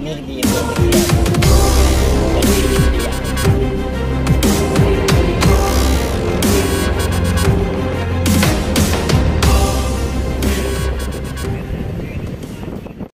need to be in